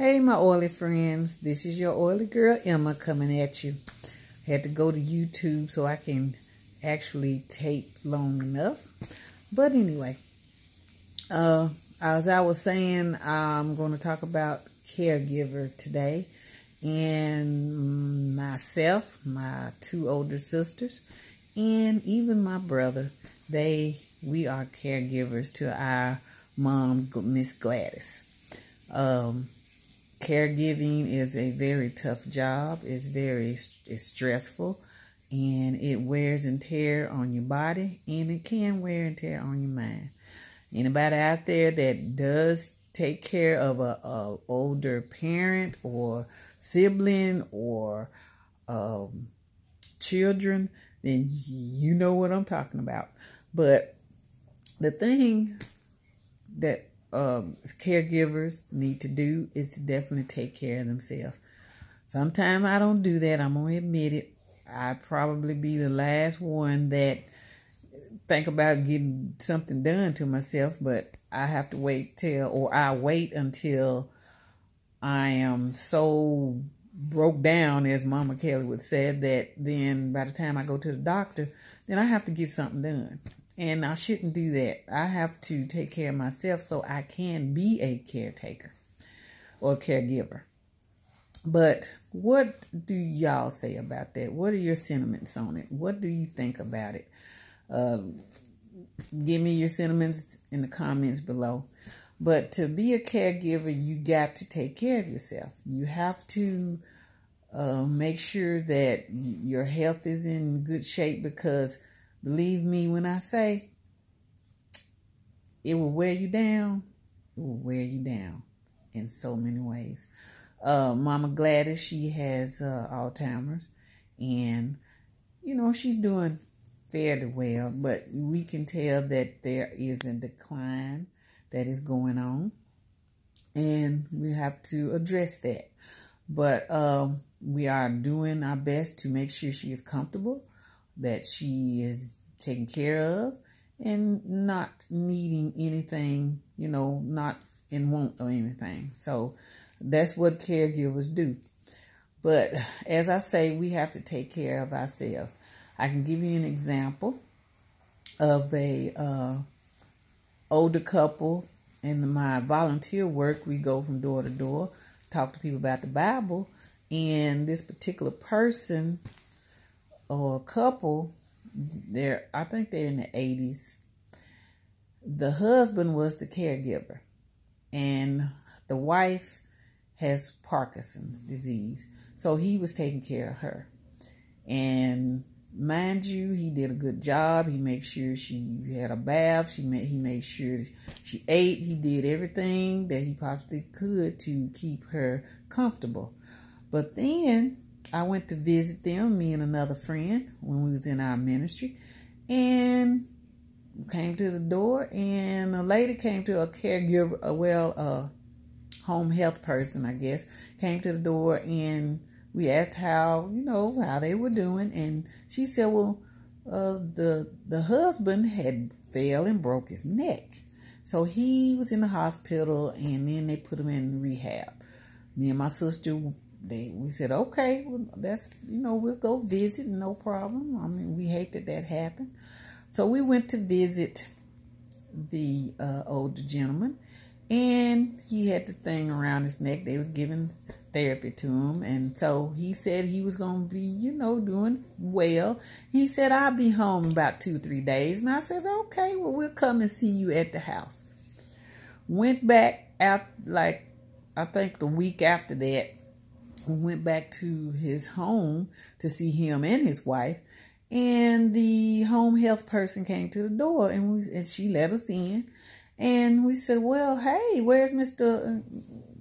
Hey, my oily friends. This is your oily girl, Emma, coming at you. I Had to go to YouTube so I can actually tape long enough. But anyway, uh, as I was saying, I'm going to talk about caregiver today. And myself, my two older sisters, and even my brother, they, we are caregivers to our mom, Miss Gladys. Um, caregiving is a very tough job. It's very it's stressful and it wears and tear on your body and it can wear and tear on your mind. Anybody out there that does take care of a, a older parent or sibling or um, children, then you know what I'm talking about. But the thing that um, caregivers need to do is to definitely take care of themselves. Sometimes I don't do that. I'm gonna admit it. I'd probably be the last one that think about getting something done to myself, but I have to wait till, or I wait until I am so broke down, as Mama Kelly would say, that then by the time I go to the doctor, then I have to get something done. And I shouldn't do that. I have to take care of myself so I can be a caretaker or caregiver. But what do y'all say about that? What are your sentiments on it? What do you think about it? Um, give me your sentiments in the comments below. But to be a caregiver, you got to take care of yourself. You have to uh, make sure that your health is in good shape because Believe me when I say it will wear you down. It will wear you down in so many ways. Uh, Mama Gladys, she has uh, Alzheimer's, and you know she's doing fairly well, but we can tell that there is a decline that is going on, and we have to address that. But um, we are doing our best to make sure she is comfortable that she is taken care of and not needing anything, you know, not in want or anything. So that's what caregivers do. But as I say, we have to take care of ourselves. I can give you an example of a uh, older couple in my volunteer work. We go from door to door, talk to people about the Bible, and this particular person or a couple, they're I think they're in the 80s. The husband was the caregiver, and the wife has Parkinson's disease, so he was taking care of her. And mind you, he did a good job. He made sure she had a bath. She made he made sure she ate. He did everything that he possibly could to keep her comfortable. But then I went to visit them, me and another friend, when we was in our ministry, and came to the door, and a lady came to a caregiver, a well, a home health person, I guess, came to the door, and we asked how, you know, how they were doing, and she said, well, uh, the the husband had fell and broke his neck, so he was in the hospital, and then they put him in rehab. Me and my sister they we said okay well, that's you know we'll go visit no problem. I mean we hate that that happened. So we went to visit the uh, older gentleman and he had the thing around his neck. They was giving therapy to him and so he said he was going to be you know doing well. He said i'll be home about two three days. And i said okay well we'll come and see you at the house. Went back after like i think the week after that went back to his home to see him and his wife. And the home health person came to the door and we and she let us in. And we said, Well, hey, where's Mr.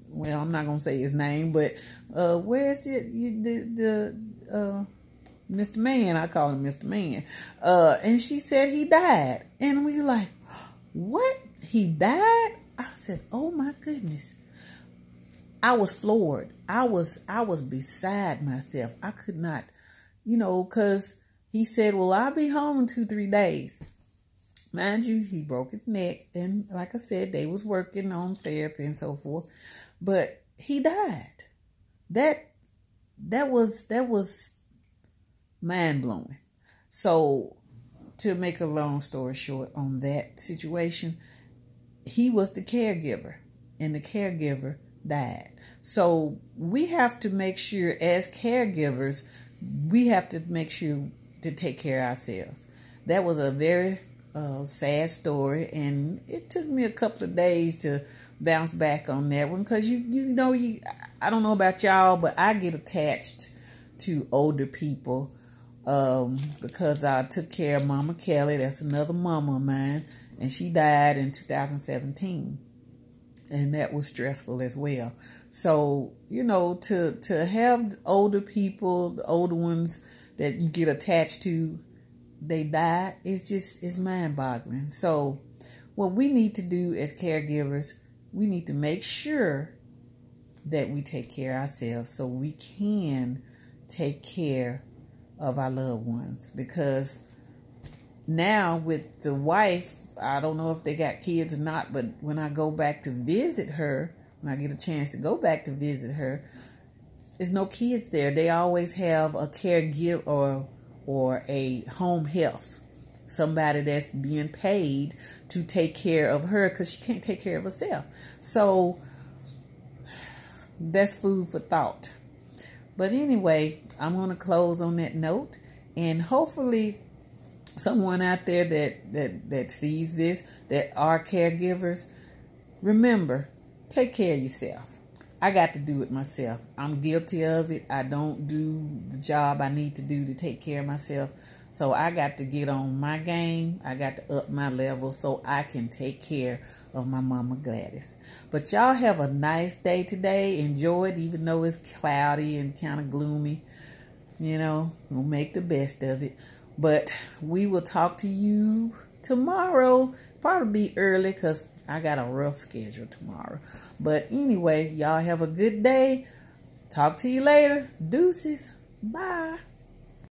Well, I'm not gonna say his name, but uh where's the the the uh Mr. Man, I call him Mr. Man. Uh and she said he died. And we like, What? He died? I said, Oh my goodness. I was floored. I was I was beside myself. I could not, you know, because he said, well, I'll be home in two, three days. Mind you, he broke his neck. And like I said, they was working on therapy and so forth. But he died. That that was that was mind blowing. So to make a long story short on that situation, he was the caregiver and the caregiver died. So we have to make sure as caregivers, we have to make sure to take care of ourselves. That was a very uh, sad story, and it took me a couple of days to bounce back on that one because you you know you I don't know about y'all, but I get attached to older people um, because I took care of Mama Kelly. That's another mama of mine, and she died in 2017, and that was stressful as well. So you know to to have older people, the older ones that you get attached to, they die. It's just it's mind boggling. So what we need to do as caregivers we need to make sure that we take care of ourselves so we can take care of our loved ones because now with the wife i don't know if they got kids or not but when i go back to visit her when i get a chance to go back to visit her there's no kids there they always have a caregiver or or a home health somebody that's being paid to take care of her because she can't take care of herself. So that's food for thought. But anyway, I'm going to close on that note. And hopefully someone out there that, that, that sees this, that are caregivers, remember, take care of yourself. I got to do it myself. I'm guilty of it. I don't do the job I need to do to take care of myself. So I got to get on my game. I got to up my level so I can take care of my mama Gladys. But y'all have a nice day today. Enjoy it even though it's cloudy and kind of gloomy. You know, we'll make the best of it. But we will talk to you tomorrow. Probably be early because I got a rough schedule tomorrow. But anyway, y'all have a good day. Talk to you later. Deuces. Bye.